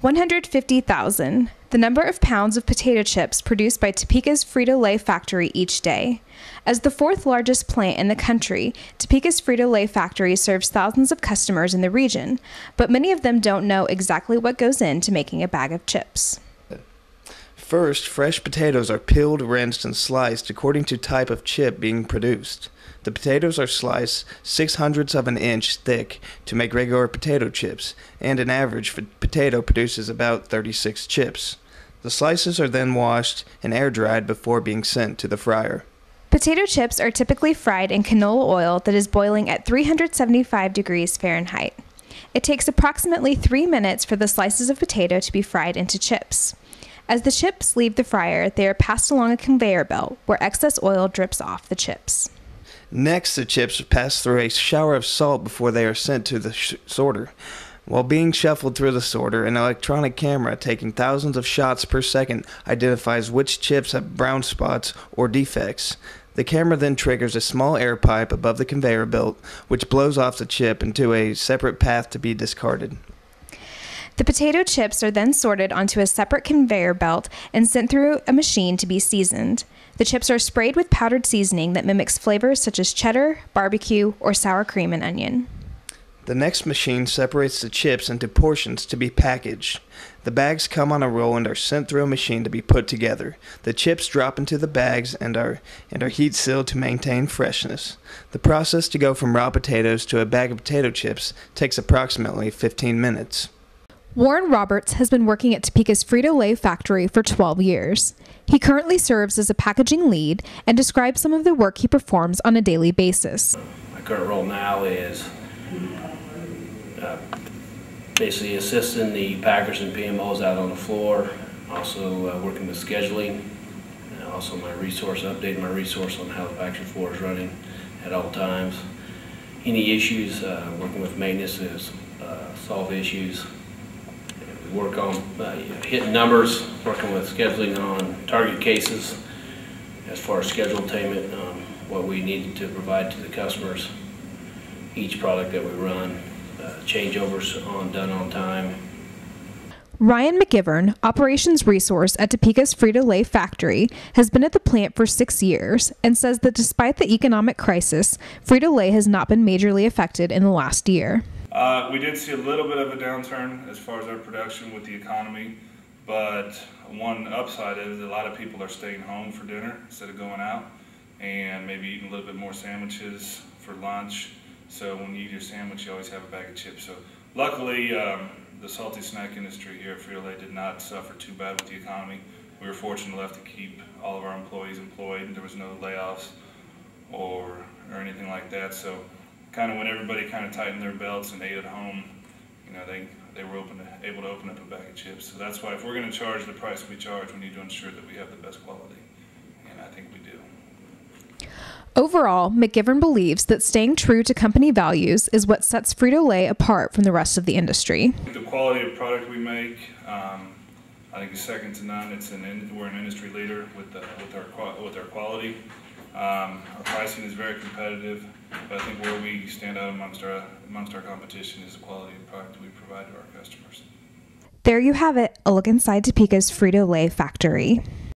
150,000, the number of pounds of potato chips produced by Topeka's Frito Lay factory each day. As the fourth largest plant in the country, Topeka's Frito Lay factory serves thousands of customers in the region, but many of them don't know exactly what goes into making a bag of chips. First, fresh potatoes are peeled, rinsed, and sliced according to type of chip being produced. The potatoes are sliced six hundredths of an inch thick to make regular potato chips, and an average potato produces about 36 chips. The slices are then washed and air dried before being sent to the fryer. Potato chips are typically fried in canola oil that is boiling at 375 degrees Fahrenheit. It takes approximately three minutes for the slices of potato to be fried into chips. As the chips leave the fryer, they are passed along a conveyor belt where excess oil drips off the chips. Next, the chips pass through a shower of salt before they are sent to the sh- sorter. While being shuffled through the sorter, an electronic camera taking thousands of shots per second identifies which chips have brown spots or defects. The camera then triggers a small air pipe above the conveyor belt, which blows off the chip into a separate path to be discarded. The potato chips are then sorted onto a separate conveyor belt and sent through a machine to be seasoned. The chips are sprayed with powdered seasoning that mimics flavors such as cheddar, barbecue, or sour cream and onion. The next machine separates the chips into portions to be packaged. The bags come on a roll and are sent through a machine to be put together. The chips drop into the bags and are and are heat sealed to maintain freshness. The process to go from raw potatoes to a bag of potato chips takes approximately 15 minutes. Warren Roberts has been working at Topeka's Frito Lay factory for 12 years. He currently serves as a packaging lead and describes some of the work he performs on a daily basis. My current role now is uh, basically assisting the packers and PMOs out on the floor, also uh, working with scheduling, also my resource, updating my resource on how the factory floor is running at all times. Any issues, uh, working with maintenance to uh, solve issues, work on uh, hitting numbers, working with scheduling on target cases as far as schedule attainment, um, what we need to provide to the customers, each product that we run, uh, changeovers on done on time. Ryan McGivern, operations resource at Topeka's Frito Lay factory, has been at the plant for six years and says that despite the economic crisis, Frito Lay has not been majorly affected in the last year. Uh, we did see a little bit of a downturn as far as our production with the economy, but one upside is a lot of people are staying home for dinner instead of going out and maybe eating a little bit more sandwiches for lunch. So when you eat your sandwich, you always have a bag of chips. So luckily, um, the salty snack industry here at Frito-Lay did not suffer too bad with the economy. We were fortunate enough to keep all of our employees employed. and There was no layoffs or or anything like that. So kind of when everybody kind of tightened their belts and ate at home, you know, they they were open to, able to open up a bag of chips. So that's why if we're going to charge the price we charge, we need to ensure that we have the best quality, and I think we do. Overall, McGivern believes that staying true to company values is what sets Frito Lay apart from the rest of the industry. The quality of product we make, um, I think, is second to none. It's an we're an industry leader with the, with our with our quality. Um, our pricing is very competitive, but I think where we stand out amongst our, amongst our competition is the quality of product we provide to our customers. There you have it, a look inside Topeka's Frito Lay factory.